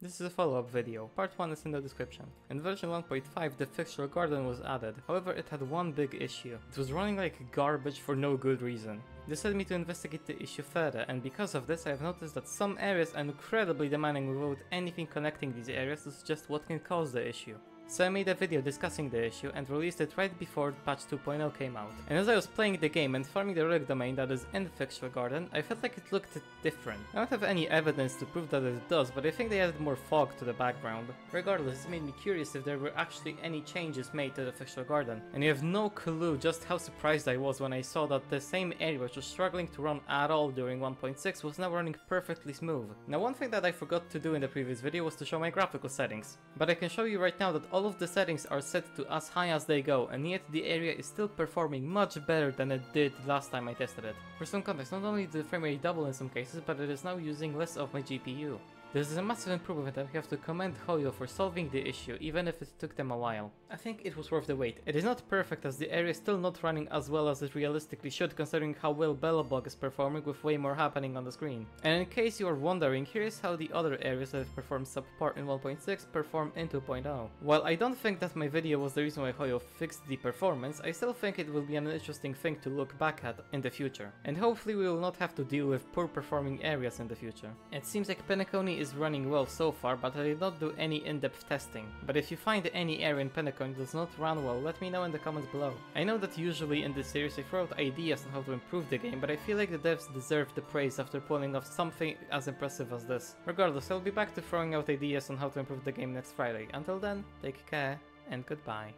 This is a follow-up video, part 1 is in the description. In version 1.5 the Fyxestroll Garden was added, however it had one big issue. It was running like garbage for no good reason. This led me to investigate the issue further and because of this I have noticed that some areas are incredibly demanding without anything connecting these areas to suggest what can cause the issue. So I made a video discussing the issue and released it right before patch 2.0 came out. And as I was playing the game and farming the relic domain that is in the Fyxestroll Garden, I felt like it looked different. I don't have any evidence to prove that it does, but I think they added more fog to the background. Regardless, it made me curious if there were actually any changes made to the Fyxestroll Garden. And you have no clue just how surprised I was when I saw that the same area which was struggling to run at all during 1.6 was now running perfectly smooth. Now one thing that I forgot to do in the previous video was to show my graphical settings. But I can show you right now that all of the settings are set to as high as they go, and yet the area is still performing much better than it did last time I tested it. For some context, not only did the frame rate double in some cases, but it is now using less of my GPU. This is a massive improvement and we have to commend Hoyo for solving the issue, even if it took them a while. I think it was worth the wait. It is not perfect as the area is still not running as well as it realistically should considering how well Belobog is performing with way more happening on the screen. And in case you are wondering, here is how the other areas that have performed subpar in 1.6 perform in 2.0. While I don't think that my video was the reason why Hoyo fixed the performance, I still think it will be an interesting thing to look back at in the future. And hopefully we will not have to deal with poor performing areas in the future. It seems like Is running well so far, but I did not do any in-depth testing. But if you find any area in Penacony that does not run well, let me know in the comments below. I know that usually in this series I throw out ideas on how to improve the game, but I feel like the devs deserve the praise after pulling off something as impressive as this. Regardless, I'll be back to throwing out ideas on how to improve the game next Friday. Until then, take care and goodbye.